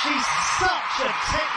She's such a technical.